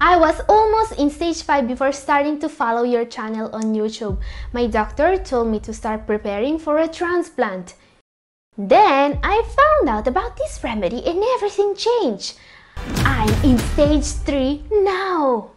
I was almost in stage 5 before starting to follow your channel on YouTube. My doctor told me to start preparing for a transplant. Then I found out about this remedy and everything changed. I'm in stage 3 now.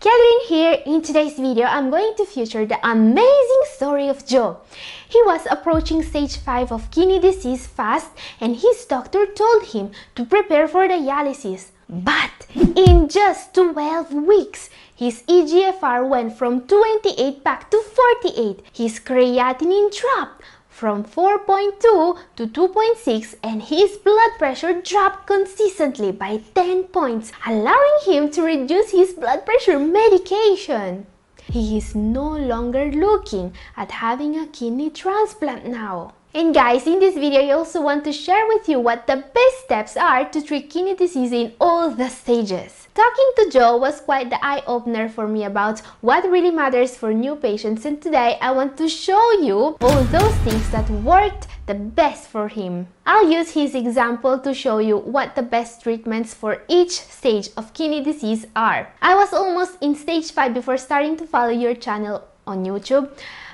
Katherine here. In today's video, I'm going to feature the amazing story of Joe. He was approaching stage 5 of kidney disease fast and his doctor told him to prepare for the dialysis. But in just 12 weeks, his EGFR went from 28 back to 48. His creatinine dropped from 4.2 to 2.6 and his blood pressure dropped consistently by 10 points, allowing him to reduce his blood pressure medication. He is no longer looking at having a kidney transplant now. And guys, in this video, I also want to share with you what the best steps are to treat kidney disease in all the stages. Talking to Joe was quite the eye-opener for me about what really matters for new patients and today I want to show you all those things that worked the best for him. I'll use his example to show you what the best treatments for each stage of kidney disease are. I was almost in stage 5 before starting to follow your channel on YouTube.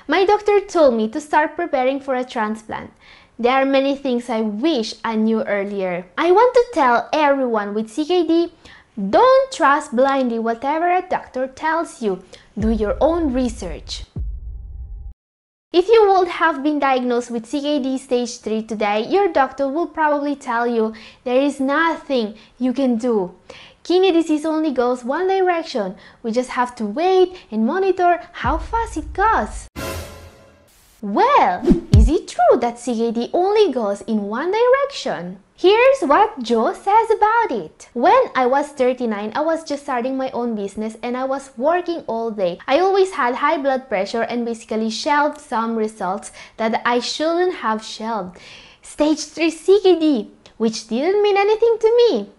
My doctor told me to start preparing for a transplant. There are many things I wish I knew earlier. I want to tell everyone with CKD, don't trust blindly whatever a doctor tells you. Do your own research. If you would have been diagnosed with CKD stage 3 today, your doctor will probably tell you there is nothing you can do. Kidney disease only goes one direction. We just have to wait and monitor how fast it goes. Well, is it true that CKD only goes in one direction? Here's what Joe says about it. When I was 39, I was just starting my own business and I was working all day. I always had high blood pressure and basically shelved some results that I shouldn't have shelved. Stage 3 CKD, which didn't mean anything to me.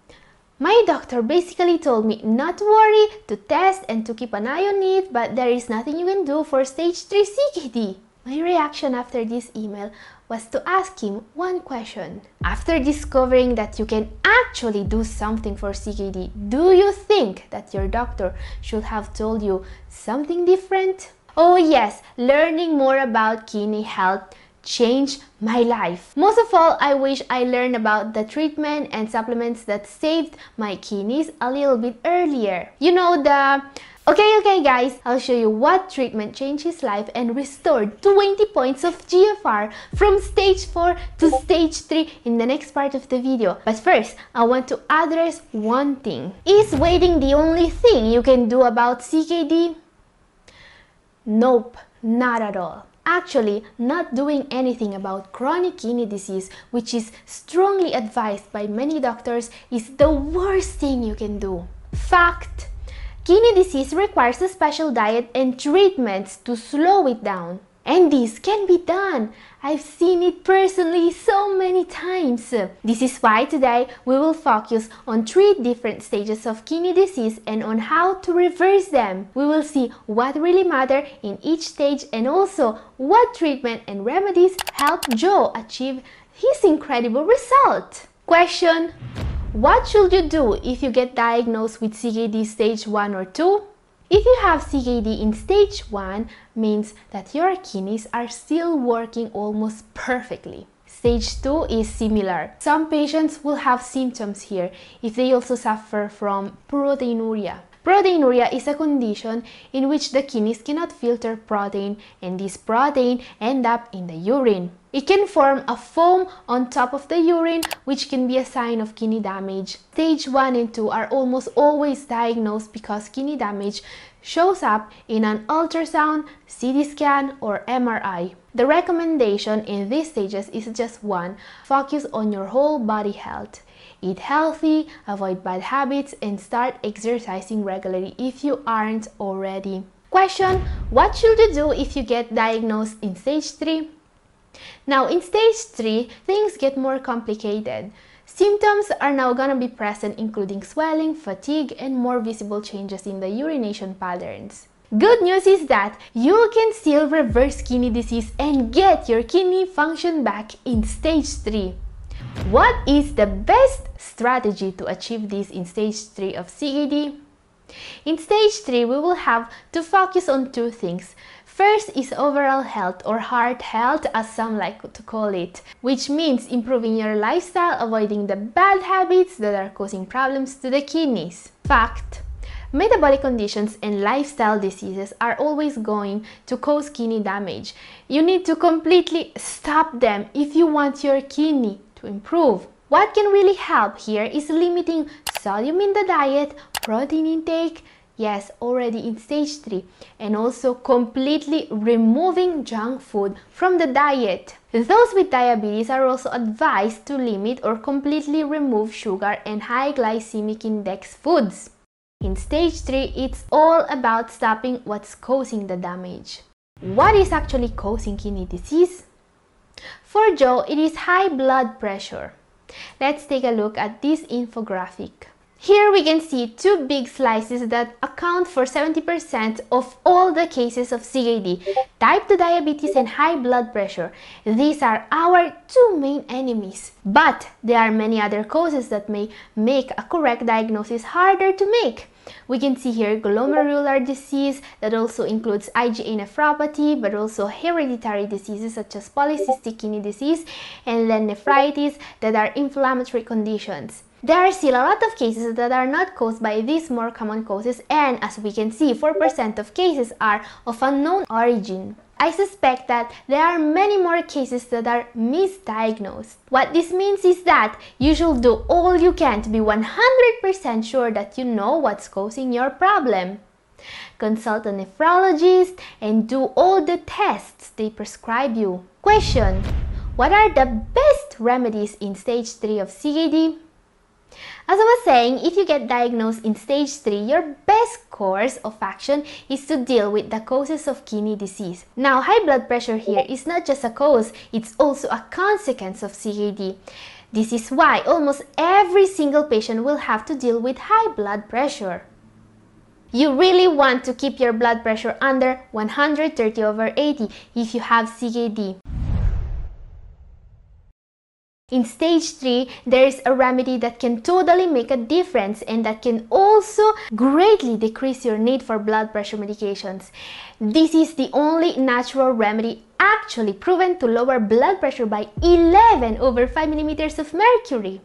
My doctor basically told me not to worry, to test and to keep an eye on it, but there is nothing you can do for stage 3 CKD. My reaction after this email was to ask him one question. After discovering that you can actually do something for CKD, do you think that your doctor should have told you something different? Oh yes, learning more about kidney health changed my life. Most of all, I wish I learned about the treatment and supplements that saved my kidneys a little bit earlier. You know the Okay, okay guys, I'll show you what treatment changed his life and restored 20 points of GFR from stage 4 to stage 3 in the next part of the video. But first, I want to address one thing. Is waiting the only thing you can do about CKD? Nope, not at all. Actually, not doing anything about chronic kidney disease, which is strongly advised by many doctors, is the worst thing you can do. Fact Kidney disease requires a special diet and treatments to slow it down. And this can be done. I've seen it personally so many times. This is why today we will focus on three different stages of kidney disease and on how to reverse them. We will see what really matter in each stage and also what treatment and remedies help Joe achieve his incredible result. Question what should you do if you get diagnosed with CKD stage 1 or 2? If you have CKD in stage 1, means that your kidneys are still working almost perfectly. Stage 2 is similar. Some patients will have symptoms here if they also suffer from proteinuria. Proteinuria is a condition in which the kidneys cannot filter protein and this protein end up in the urine. It can form a foam on top of the urine which can be a sign of kidney damage. Stage 1 and 2 are almost always diagnosed because kidney damage shows up in an ultrasound, CT scan or MRI. The recommendation in these stages is just one, focus on your whole body health. Eat healthy, avoid bad habits, and start exercising regularly if you aren't already. Question What should you do if you get diagnosed in stage 3? Now, in stage 3, things get more complicated. Symptoms are now gonna be present including swelling, fatigue, and more visible changes in the urination patterns. Good news is that you can still reverse kidney disease and get your kidney function back in stage 3. What is the best strategy to achieve this in stage 3 of CKD? In stage 3, we will have to focus on two things. First is overall health or heart health as some like to call it, which means improving your lifestyle, avoiding the bad habits that are causing problems to the kidneys. Fact Metabolic conditions and lifestyle diseases are always going to cause kidney damage. You need to completely stop them if you want your kidney to improve. What can really help here is limiting sodium in the diet, protein intake, yes, already in stage 3, and also completely removing junk food from the diet. Those with diabetes are also advised to limit or completely remove sugar and high glycemic index foods. In stage 3, it's all about stopping what's causing the damage. What is actually causing kidney disease? For Joe, it is high blood pressure. Let's take a look at this infographic. Here we can see two big slices that account for 70% of all the cases of CKD, type 2 diabetes and high blood pressure. These are our two main enemies. But there are many other causes that may make a correct diagnosis harder to make. We can see here glomerular disease that also includes IgA nephropathy but also hereditary diseases such as polycystic kidney disease and then nephritis that are inflammatory conditions. There are still a lot of cases that are not caused by these more common causes and as we can see 4% of cases are of unknown origin. I suspect that there are many more cases that are misdiagnosed. What this means is that you should do all you can to be 100% sure that you know what's causing your problem. Consult a nephrologist and do all the tests they prescribe you. Question What are the best remedies in stage 3 of CKD? As I was saying, if you get diagnosed in stage 3, your best course of action is to deal with the causes of kidney disease. Now, high blood pressure here is not just a cause, it's also a consequence of CKD. This is why almost every single patient will have to deal with high blood pressure. You really want to keep your blood pressure under 130 over 80 if you have CKD. In stage 3, there is a remedy that can totally make a difference and that can also greatly decrease your need for blood pressure medications. This is the only natural remedy actually proven to lower blood pressure by 11 over 5 millimeters of mercury.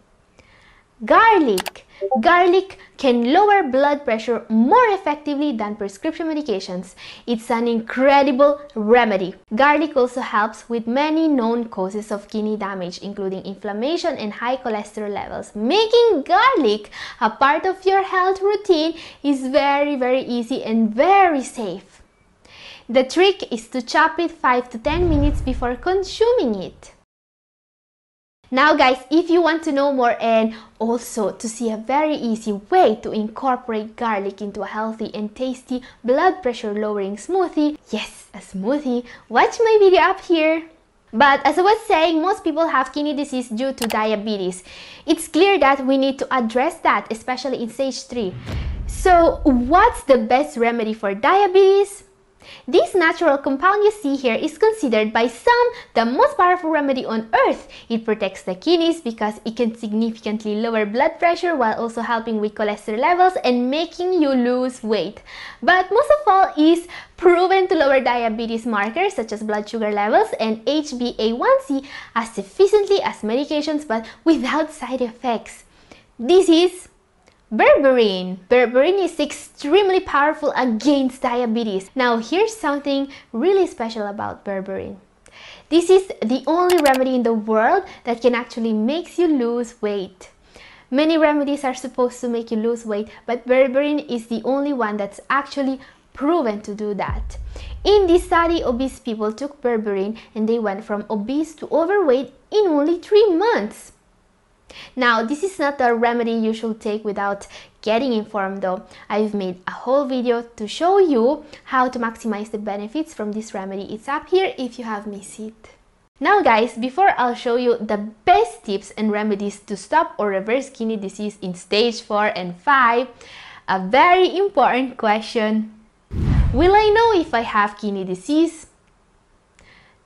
Garlic. Garlic can lower blood pressure more effectively than prescription medications. It's an incredible remedy. Garlic also helps with many known causes of kidney damage, including inflammation and high cholesterol levels. Making garlic a part of your health routine is very, very easy and very safe. The trick is to chop it 5 to 10 minutes before consuming it. Now guys, if you want to know more and also to see a very easy way to incorporate garlic into a healthy and tasty blood pressure lowering smoothie, yes, a smoothie, watch my video up here. But as I was saying, most people have kidney disease due to diabetes. It's clear that we need to address that, especially in stage 3. So what's the best remedy for diabetes? This natural compound you see here is considered by some the most powerful remedy on earth. It protects the kidneys because it can significantly lower blood pressure while also helping with cholesterol levels and making you lose weight. But most of all is proven to lower diabetes markers such as blood sugar levels and HbA1c as efficiently as medications but without side effects. This is Berberine. Berberine is extremely powerful against diabetes. Now here's something really special about berberine. This is the only remedy in the world that can actually makes you lose weight. Many remedies are supposed to make you lose weight, but berberine is the only one that's actually proven to do that. In this study, obese people took berberine and they went from obese to overweight in only 3 months. Now, this is not a remedy you should take without getting informed though. I've made a whole video to show you how to maximize the benefits from this remedy. It's up here if you have missed it. Now guys, before I'll show you the best tips and remedies to stop or reverse kidney disease in stage 4 and 5, a very important question. Will I know if I have kidney disease?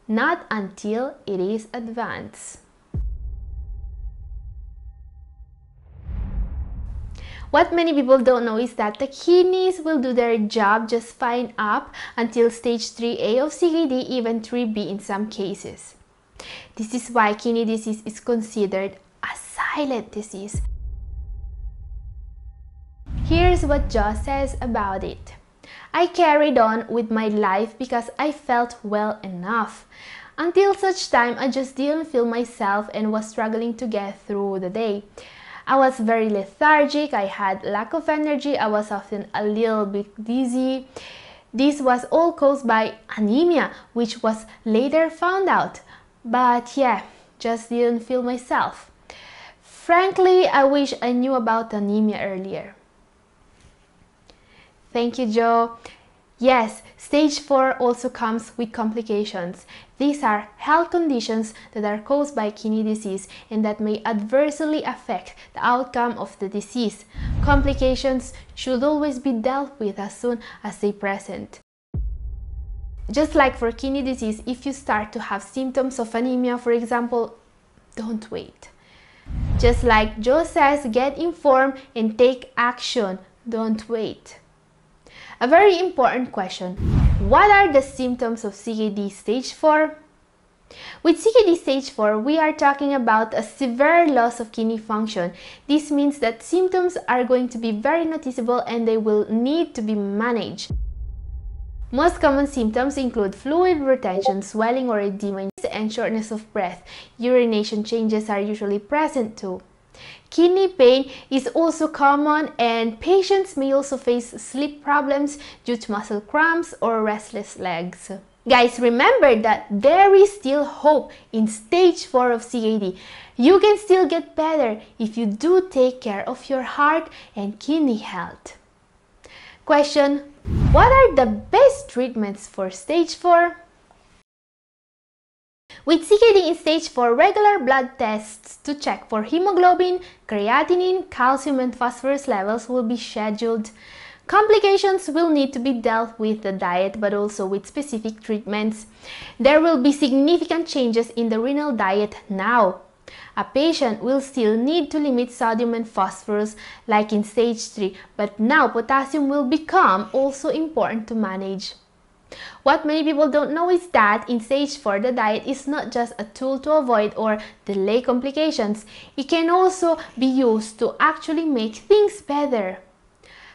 Not until it is advanced. What many people don't know is that the kidneys will do their job just fine up until stage 3A of CKD, even 3B in some cases. This is why kidney disease is considered a silent disease. Here's what Joe says about it. I carried on with my life because I felt well enough. Until such time, I just didn't feel myself and was struggling to get through the day. I was very lethargic, I had lack of energy, I was often a little bit dizzy. This was all caused by anemia, which was later found out. But yeah, just didn't feel myself. Frankly, I wish I knew about anemia earlier. Thank you, Joe. Yes, stage 4 also comes with complications. These are health conditions that are caused by kidney disease and that may adversely affect the outcome of the disease. Complications should always be dealt with as soon as they present. Just like for kidney disease, if you start to have symptoms of anemia, for example, don't wait. Just like Joe says, get informed and take action. Don't wait. A very important question. What are the symptoms of CKD stage 4? With CKD stage 4, we are talking about a severe loss of kidney function. This means that symptoms are going to be very noticeable and they will need to be managed. Most common symptoms include fluid retention, swelling or edema, and shortness of breath. Urination changes are usually present too. Kidney pain is also common and patients may also face sleep problems due to muscle cramps or restless legs. Guys, remember that there is still hope in stage 4 of CKD. You can still get better if you do take care of your heart and kidney health. Question What are the best treatments for stage 4? With CKD in stage 4, regular blood tests to check for hemoglobin, creatinine, calcium and phosphorus levels will be scheduled. Complications will need to be dealt with the diet but also with specific treatments. There will be significant changes in the renal diet now. A patient will still need to limit sodium and phosphorus like in stage 3, but now potassium will become also important to manage. What many people don't know is that in stage 4 the diet is not just a tool to avoid or delay complications, it can also be used to actually make things better.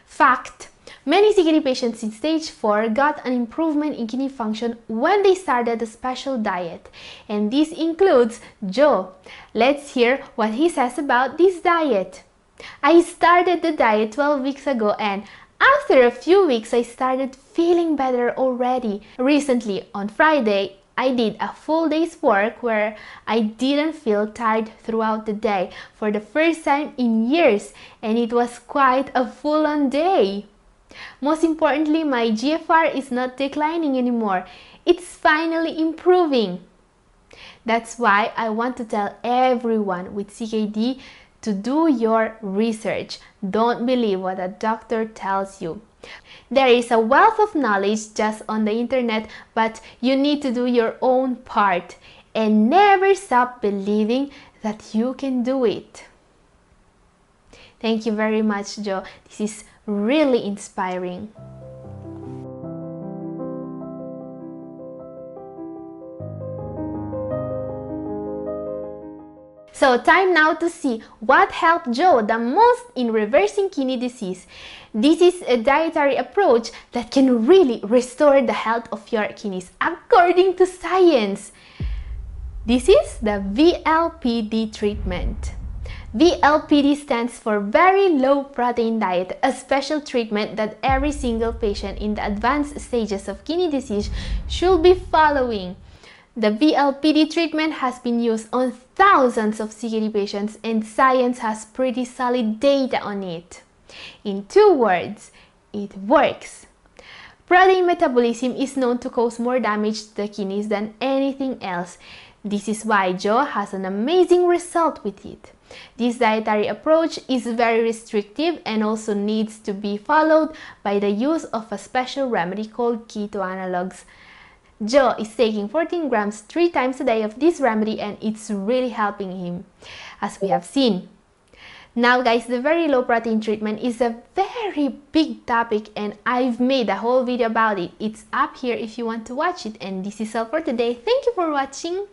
Fact Many CKD patients in stage 4 got an improvement in kidney function when they started a special diet, and this includes Joe. Let's hear what he says about this diet. I started the diet 12 weeks ago and after a few weeks, I started feeling better already. Recently, on Friday, I did a full day's work where I didn't feel tired throughout the day for the first time in years, and it was quite a full on day. Most importantly, my GFR is not declining anymore. It's finally improving. That's why I want to tell everyone with CKD to do your research. Don't believe what a doctor tells you. There is a wealth of knowledge just on the internet, but you need to do your own part and never stop believing that you can do it. Thank you very much, Joe. This is really inspiring. So time now to see what helped Joe the most in reversing kidney disease. This is a dietary approach that can really restore the health of your kidneys according to science. This is the VLPD treatment. VLPD stands for Very Low Protein Diet, a special treatment that every single patient in the advanced stages of kidney disease should be following. The VLPD treatment has been used on thousands of CKD patients and science has pretty solid data on it. In two words, it works. Protein metabolism is known to cause more damage to the kidneys than anything else. This is why Joe has an amazing result with it. This dietary approach is very restrictive and also needs to be followed by the use of a special remedy called keto analogs. Joe is taking 14 grams 3 times a day of this remedy and it's really helping him, as we have seen. Now guys, the very low protein treatment is a very big topic and I've made a whole video about it. It's up here if you want to watch it and this is all for today. Thank you for watching.